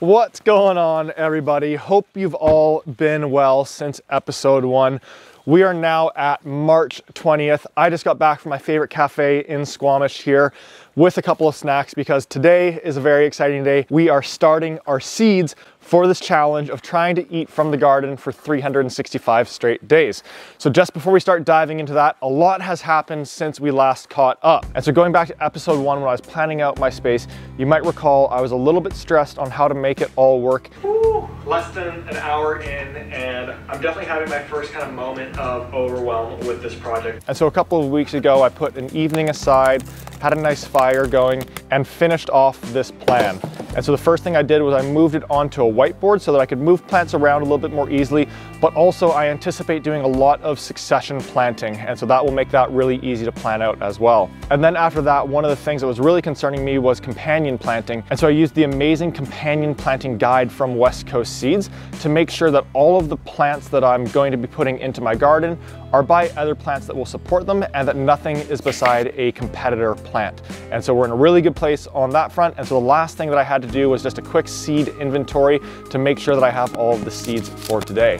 What's going on everybody? Hope you've all been well since episode one. We are now at March 20th. I just got back from my favorite cafe in Squamish here with a couple of snacks because today is a very exciting day. We are starting our seeds for this challenge of trying to eat from the garden for 365 straight days. So just before we start diving into that, a lot has happened since we last caught up. And so going back to episode one when I was planning out my space, you might recall I was a little bit stressed on how to make it all work. Ooh, less than an hour in and I'm definitely having my first kind of moment of overwhelm with this project. And so a couple of weeks ago, I put an evening aside, had a nice fire going and finished off this plan. And so the first thing I did was I moved it onto a whiteboard so that I could move plants around a little bit more easily, but also I anticipate doing a lot of succession planting. And so that will make that really easy to plan out as well. And then after that, one of the things that was really concerning me was companion planting. And so I used the amazing companion planting guide from West Coast Seeds to make sure that all of the plants that I'm going to be putting into my garden are by other plants that will support them and that nothing is beside a competitor plant. And so we're in a really good place on that front. And so the last thing that I had to do was just a quick seed inventory to make sure that I have all of the seeds for today.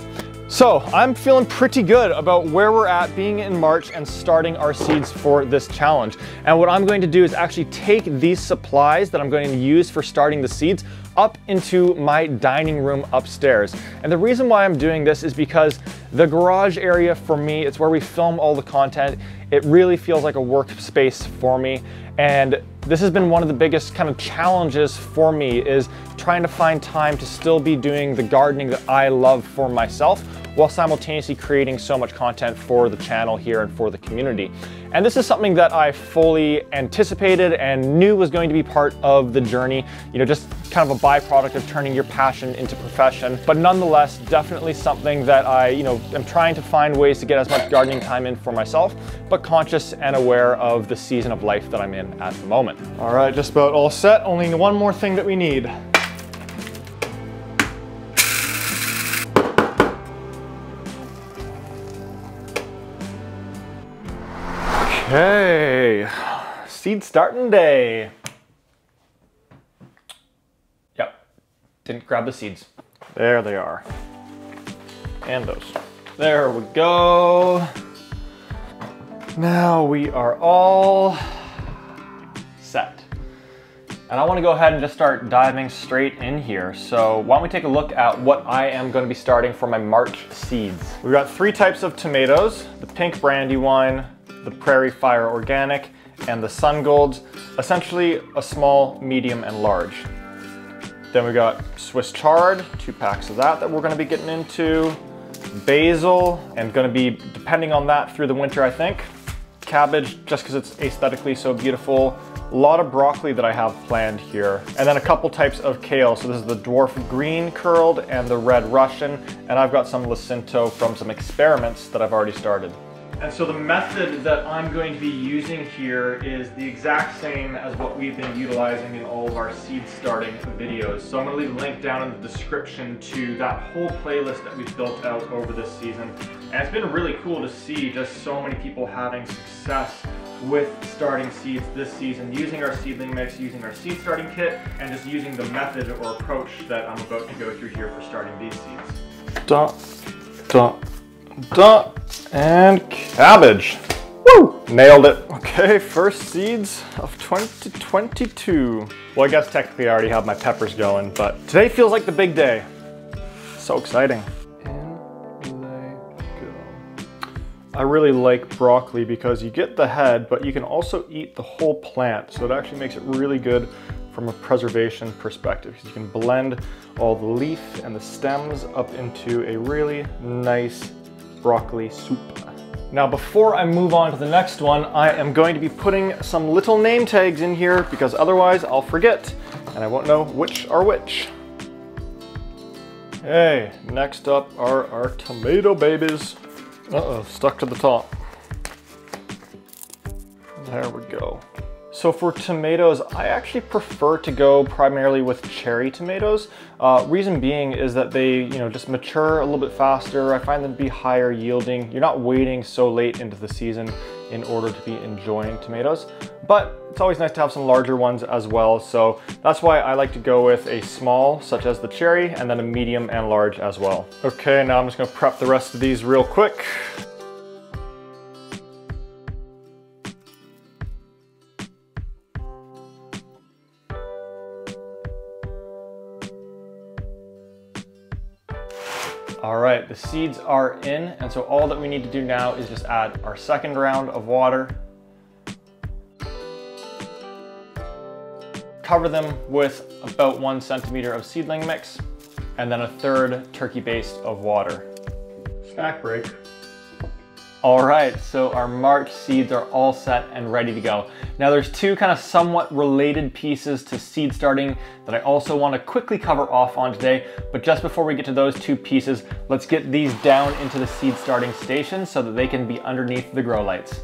So I'm feeling pretty good about where we're at being in March and starting our seeds for this challenge. And what I'm going to do is actually take these supplies that I'm going to use for starting the seeds up into my dining room upstairs. And the reason why I'm doing this is because the garage area for me, it's where we film all the content. It really feels like a workspace for me. And this has been one of the biggest kind of challenges for me is trying to find time to still be doing the gardening that I love for myself while simultaneously creating so much content for the channel here and for the community. And this is something that I fully anticipated and knew was going to be part of the journey, you know, just kind of a byproduct of turning your passion into profession. But nonetheless, definitely something that I, you know, am trying to find ways to get as much gardening time in for myself, but conscious and aware of the season of life that I'm in at the moment. All right, just about all set. Only one more thing that we need. Okay, seed starting day. Yep, didn't grab the seeds. There they are. And those. There we go. Now we are all set. And I wanna go ahead and just start diving straight in here. So why don't we take a look at what I am gonna be starting for my March seeds. We've got three types of tomatoes, the pink Brandywine, the Prairie Fire Organic, and the Sun Golds, essentially a small, medium, and large. Then we got Swiss chard, two packs of that that we're gonna be getting into, basil, and gonna be depending on that through the winter, I think. Cabbage, just because it's aesthetically so beautiful. A lot of broccoli that I have planned here. And then a couple types of kale. So this is the dwarf green curled and the red Russian. And I've got some Lacinato from some experiments that I've already started. And so the method that I'm going to be using here is the exact same as what we've been utilizing in all of our seed starting videos. So I'm gonna leave a link down in the description to that whole playlist that we've built out over this season. And it's been really cool to see just so many people having success with starting seeds this season, using our seedling mix, using our seed starting kit, and just using the method or approach that I'm about to go through here for starting these seeds. Dot, dot, dot and cabbage. Woo! Nailed it. Okay, first seeds of 2022. Well, I guess technically I already have my peppers going, but today feels like the big day. So exciting. In they go. I really like broccoli because you get the head, but you can also eat the whole plant. So it actually makes it really good from a preservation perspective. because You can blend all the leaf and the stems up into a really nice broccoli soup. Now before I move on to the next one, I am going to be putting some little name tags in here because otherwise I'll forget and I won't know which are which. Hey, next up are our tomato babies. Uh-oh, stuck to the top. There we go. So for tomatoes, I actually prefer to go primarily with cherry tomatoes. Uh, reason being is that they, you know, just mature a little bit faster. I find them to be higher yielding. You're not waiting so late into the season. in order to be enjoying tomatoes. But it's always nice to have some larger ones as well. So that's why I like to go with a small, such as the cherry, and then a medium and large as well. Okay, now I'm just gonna prep the rest of these real quick. All right, the seeds are in, and so all that we need to do now is just add our second round of water. Cover them with about one centimeter of seedling mix, and then a third turkey base of water. Snack break. All right, so our March seeds are all set and ready to go. Now there's two kind of somewhat related pieces to seed starting that I also wanna quickly cover off on today, but just before we get to those two pieces, let's get these down into the seed starting station so that they can be underneath the grow lights.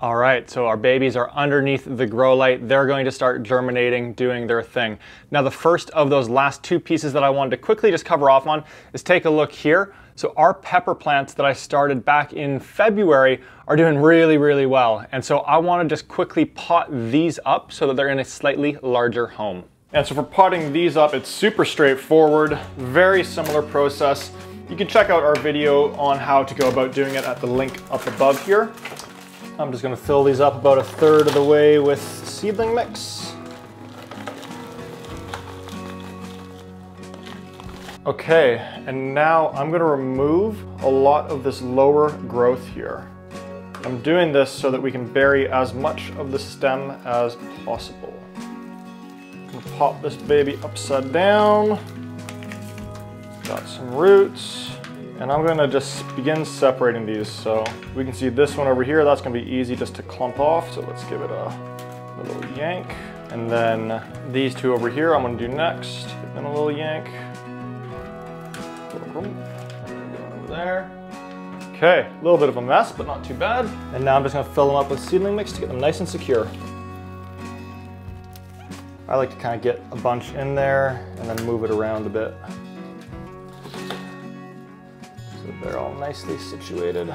All right, so our babies are underneath the grow light. They're going to start germinating, doing their thing. Now the first of those last two pieces that I wanted to quickly just cover off on is take a look here. So our pepper plants that I started back in February are doing really, really well. And so I wanna just quickly pot these up so that they're in a slightly larger home. And so for potting these up, it's super straightforward, very similar process. You can check out our video on how to go about doing it at the link up above here. I'm just gonna fill these up about a third of the way with seedling mix. Okay, and now I'm gonna remove a lot of this lower growth here. I'm doing this so that we can bury as much of the stem as possible. I'm gonna pop this baby upside down. Got some roots. And I'm gonna just begin separating these. So we can see this one over here, that's gonna be easy just to clump off. So let's give it a, little yank. And then these two over here, I'm gonna do next. Give them a little yank. Over there. Okay, a little bit of a mess, but not too bad. And now I'm just gonna fill them up with seedling mix to get them nice and secure. I like to kind of get a bunch in there and then move it around a bit. They're all nicely situated.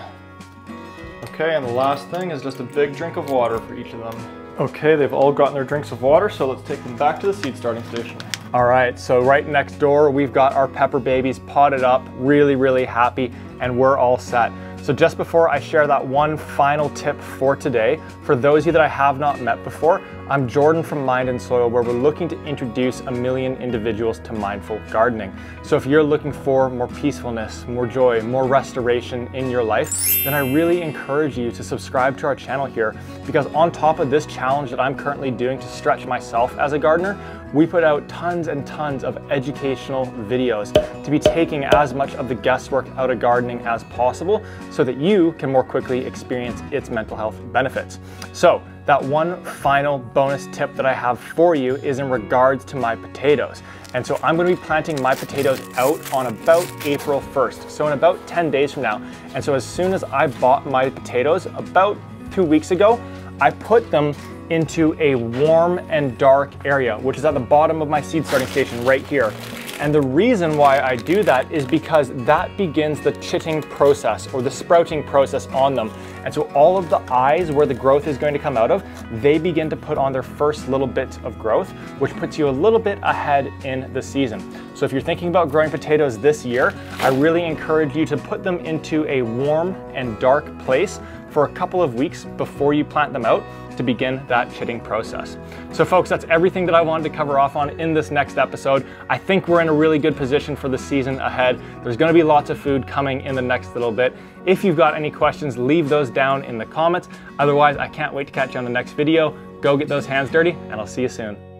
Okay, and the last thing is just a big drink of water for each of them. Okay, they've all gotten their drinks of water, so let's take them back to the seed starting station. All right, so right next door, we've got our pepper babies potted up, really, really happy, and we're all set. So just before I share that one final tip for today, for those of you that I have not met before, I'm Jordan from Mind and Soil, where we're looking to introduce a million individuals to mindful gardening. So if you're looking for more peacefulness, more joy, more restoration in your life, then I really encourage you to subscribe to our channel here, because on top of this challenge that I'm currently doing to stretch myself as a gardener, we put out tons and tons of educational videos to be taking as much of the guesswork out of gardening as possible so that you can more quickly experience its mental health benefits. So that one final bonus tip that I have for you is in regards to my potatoes. And so I'm gonna be planting my potatoes out on about April 1st, so in about 10 days from now. And so as soon as I bought my potatoes about two weeks ago, I put them into a warm and dark area, which is at the bottom of my seed starting station right here. And the reason why I do that is because that begins the chitting process or the sprouting process on them. And so all of the eyes where the growth is going to come out of, they begin to put on their first little bit of growth, which puts you a little bit ahead in the season. So if you're thinking about growing potatoes this year, I really encourage you to put them into a warm and dark place for a couple of weeks before you plant them out to begin that chitting process. So folks, that's everything that I wanted to cover off on in this next episode. I think we're in a really good position for the season ahead. There's gonna be lots of food coming in the next little bit. If you've got any questions, leave those down in the comments. Otherwise, I can't wait to catch you on the next video. Go get those hands dirty, and I'll see you soon.